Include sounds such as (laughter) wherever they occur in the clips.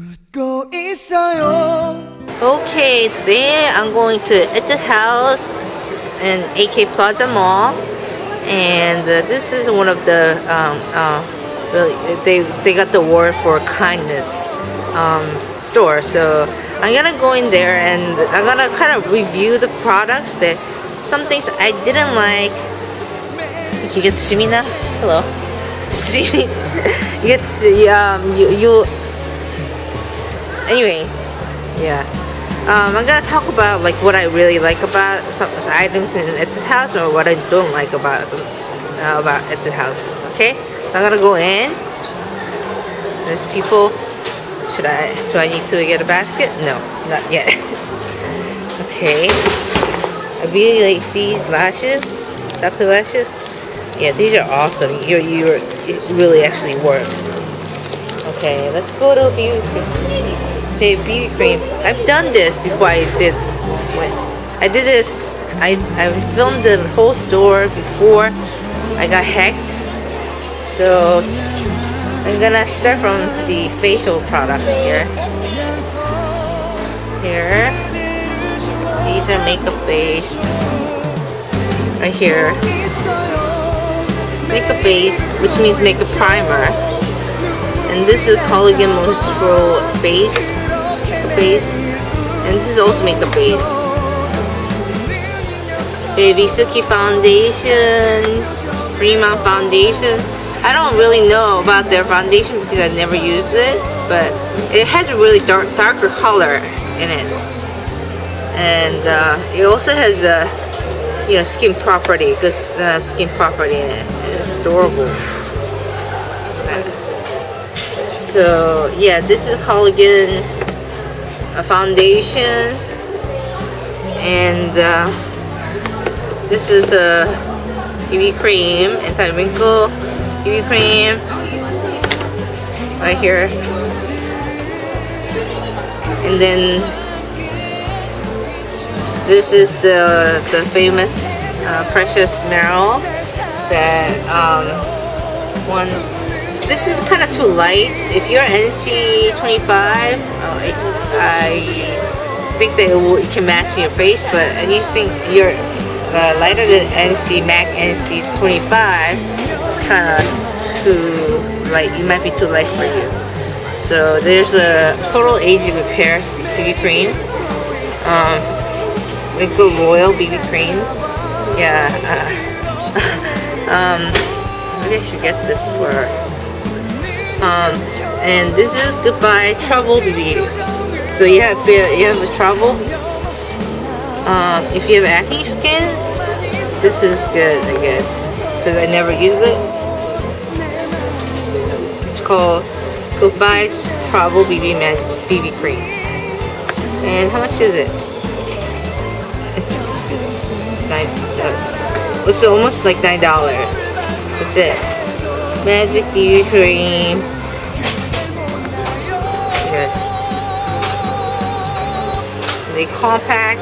웃고 있어요. Okay, today I'm going to Etude House in AK Plaza Mall, and uh, this is one of the um, uh, really they they got the award for kindness um, store. So I'm gonna go in there and I'm gonna kind of review the products. That some things I didn't like. You get to see me now. Hello. (laughs) See me. you get to see um you you. Anyway, yeah. Um, I'm gonna talk about like what I really like about some items in the house or what I don't like about some uh, about the house. Okay, so I'm gonna go in. There's people. Should I? Do I need to get a basket? No, not yet. (laughs) okay. I really like these lashes. Ducky lashes. Yeah, these are awesome. You're you're it really actually works. Okay, let's go to beauty Say beauty cream. I've done this before I did. When I did this, I I filmed the whole store before I got hacked. So I'm gonna start from the facial product here. Here, these are makeup base. Right here, makeup base, which means makeup primer. And this is collagen moisture base, base, and this is also makeup base. Baby Silky Foundation, Fremont Foundation. I don't really know about their foundation because I never used it, but it has a really dark, darker color in it, and uh, it also has a you know skin property, good uh, skin property in it. It's adorable. So yeah, this is collagen uh, foundation, and uh, this is a BB cream, anti-wrinkle BB cream, right here, and then this is the the famous uh, Precious Mineral that um, one this is kind of too light. If you're NC 25, uh, I, think that it, will, it can match your face, but anything you're uh, lighter than NC MAC NC 25, it's kind of too light. It might be too light for you. So there's a Total Aging Repair BB cream. Um, Wrinkle Royal BB cream. Yeah. Uh, (laughs) um, maybe I should get this for um, and this is goodbye trouble BB. So you have you have a trouble. Um, if you have acne skin, this is good, I guess, because I never use it. It's called Goodbye Trouble BB Man BB Cream. And how much is it? It's nine. Uh, it's almost like nine dollars. That's it. Magic BB cream. They compact.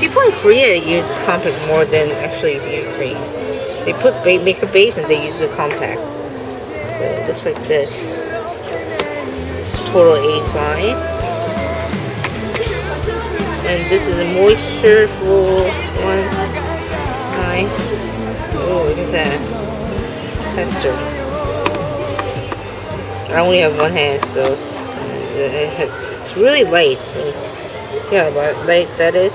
People in Korea use compact more than actually BB cream. They put make a base and they use the compact. So it looks like this. This is total age line. And this is a moistureful one. Nice. Oh, look at that. Tester. I only have one hand, so uh, it's really light. See how light that is?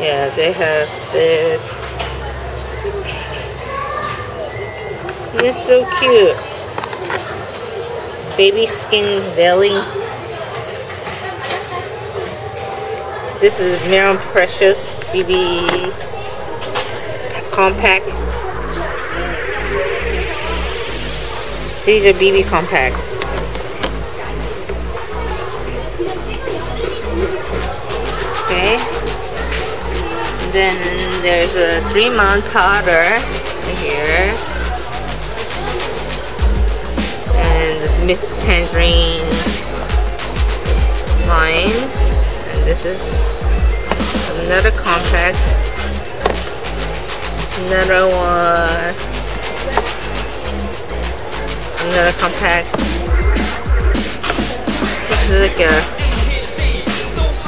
Yeah, they have this. It's so cute. Baby skin veiling. This is Miriam Precious BB Compact These are BB compact. Okay. Then there's a three month powder here. And Miss Tangerine line. And this is another compact. Another one another compact this is like a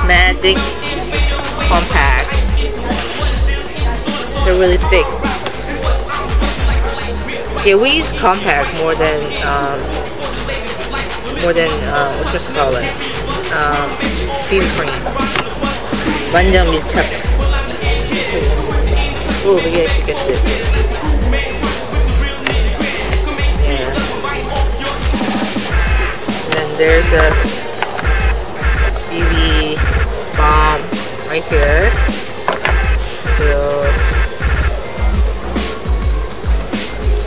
magic compact. They're really thick. Yeah, we use compact more than um, more than uh, what's it called? Um, BB cream. 완전 밀착. Oh, maybe I should get this. Yeah. And then there's a right here. So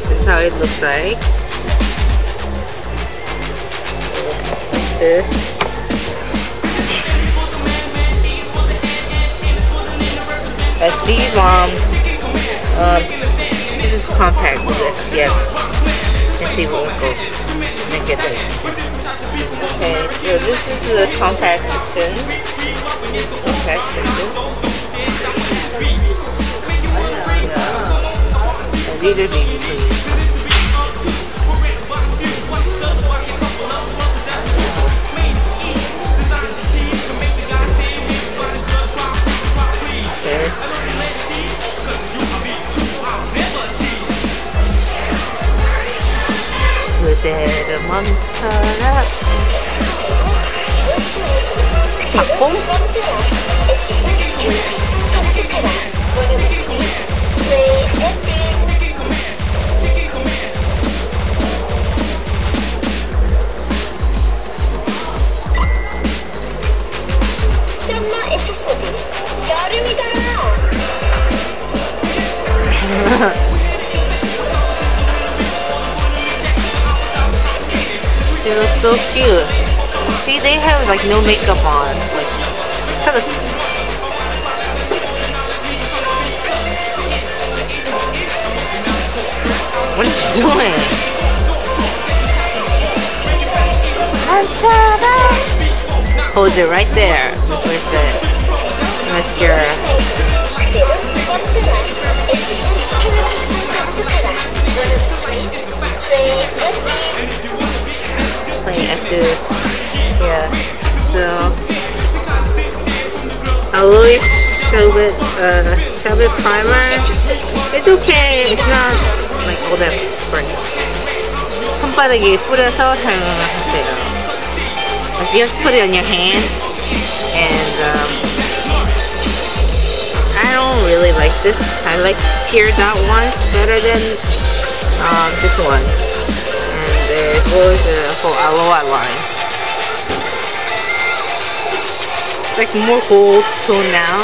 this is how it looks like. Like this. BB bomb. Um, this is compact with SPF. Simply won't go negative. Okay, so this is the compact section. Compact section. Yeah. And these are BB creams. Okay. 그대 있고 makeup on. Like, kind (laughs) of. What is she doing? Hold it right there with the mascara. 그대 I always show it uh show it primer. It's okay. It's not like all that great. 손바닥에 뿌려서 사용을 하세요. Like you just put it on your hand and um, I don't really like this. I like Pure Dot one better than um, this one and there was a whole aloe line. Like more gold tone now.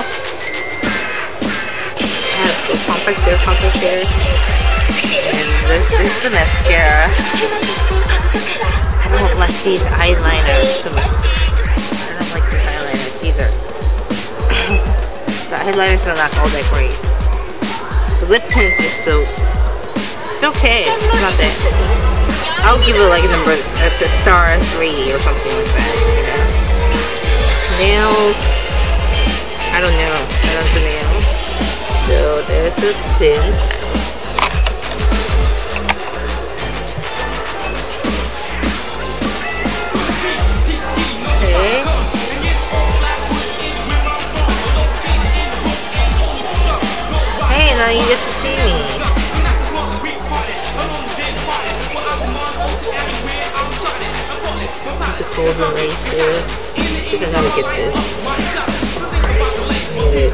I have the compact there, compact there. And this, this is the mascara. I don't like these eyeliners so much. I don't like these eyeliners either. the eyeliners are not all that great. The lip tint is so... It's okay. It's not that... I'll give it like a number, a star three or something like that. You know? Nails, I don't know. I don't do nails. So there's a tint. Okay. Hey, now you get to see me. the golden ratio. I'm gonna get this.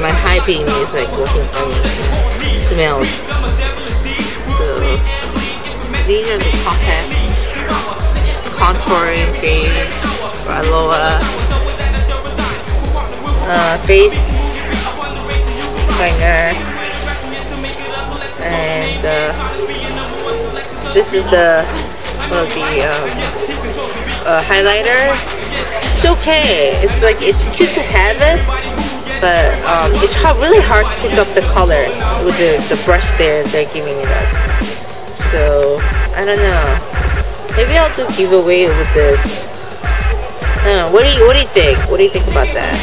My high beam is like working funny. Smells. These are the contouring face for. Uh, face liner. And uh, this is the one of the um, uh, highlighter. It's okay. It's like it's cute to have it, but um, it's hard, really hard to pick up the color with the, the brush there they're giving it us. So I don't know. Maybe I'll do giveaway with this. What do you What do you think? What do you think about that?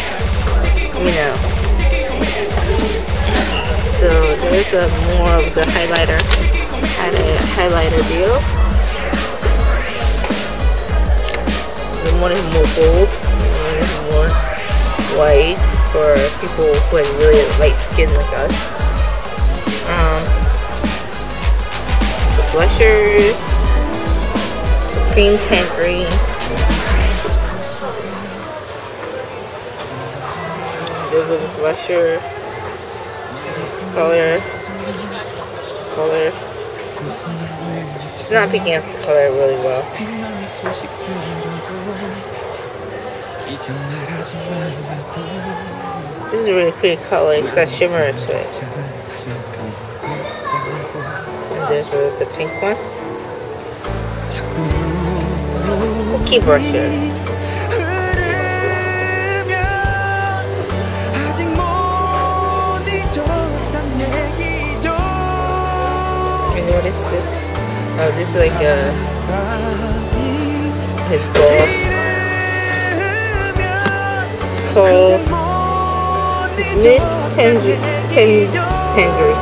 Me know. So there's a more of the highlighter. Had a highlighter deal. One is more bold, one is more white for people who have really light skin like us. Um, the blusher, cream tangerine. There's a blusher. This color. This color. It's not picking up the color really well. This is a really pretty color. It's got shimmer to it. And there's a, the pink one. Cookie brushes. What is this? Oh, this is like a his ball. It's Miss Tanger Tan Tangerine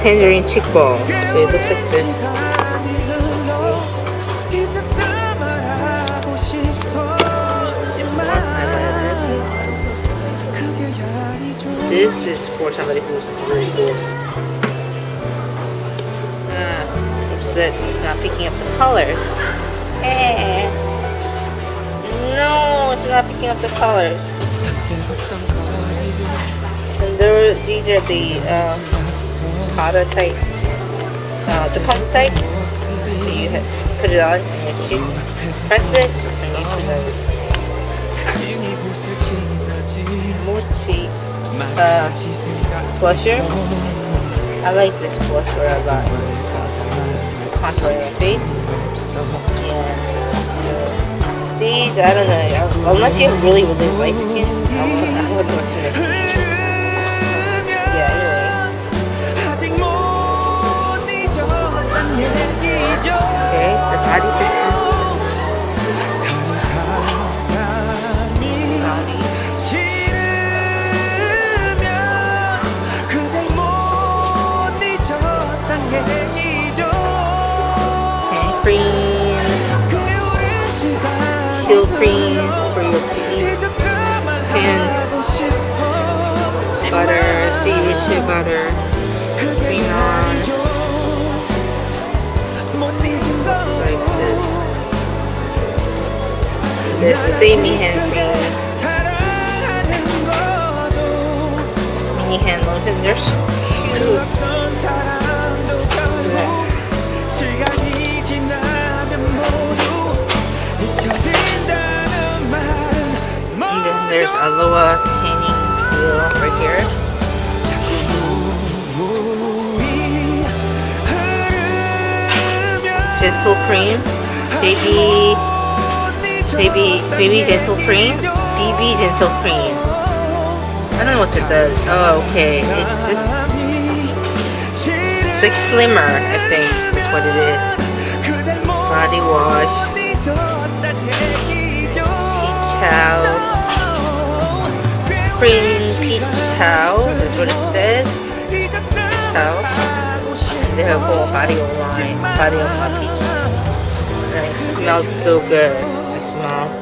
Tangerine Chick Ball. So it looks like this. This is for somebody who's really close. Ah, upset it's not picking up the colors. Eh. No, it's not picking up the colors. And there, these are the um, Hada type, uh, the pump type. So you put it on and you press it and you put it Mochi uh, blusher. I like this blusher a lot. Contour my face. And these, I don't know. Unless you have really, really light skin, I I wouldn't recommend it. Yeah, anyway. Okay, the. Body. This is Amy hand cream. Mini hand lotion. They're so cute. And then there's Aloha tanning wheel right here. Gentle cream. Baby baby baby gentle cream. BB gentle cream. I don't know what that does. Oh okay. It just it's like slimmer, I think. That's what it is. Body wash. Peach towel. Cream peach towel. That's what it says. Peach towel. They have whole body oil line. Body oil my peach. And it smells so good. Smell.